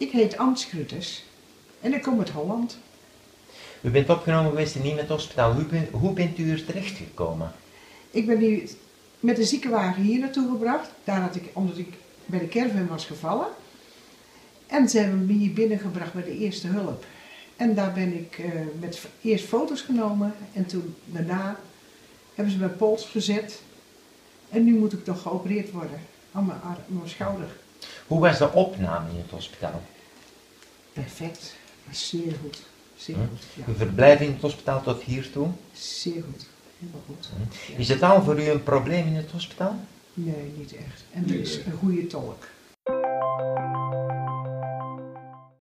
Ik heet Amtskrutus en ik kom uit Holland. U bent opgenomen geweest in Niemet Hospitaal. Hoe, ben- hoe bent u er terecht gekomen? Ik ben nu met de ziekenwagen hier naartoe gebracht, daar had ik, omdat ik bij de caravan was gevallen. En ze hebben me hier binnengebracht bij de eerste hulp. En daar ben ik eh, met eerst foto's genomen en toen daarna hebben ze mijn pols gezet. En nu moet ik nog geopereerd worden aan mijn, ar- aan mijn schouder. Hoe was de opname in het hospitaal? Perfect, maar zeer goed. Zeer Hm? goed, ja. Uw verblijf in het hospitaal tot hiertoe? Zeer goed, helemaal goed. Ja. Is het al voor u een probleem in het hospitaal? Nee, niet echt. En er is een goede tolk.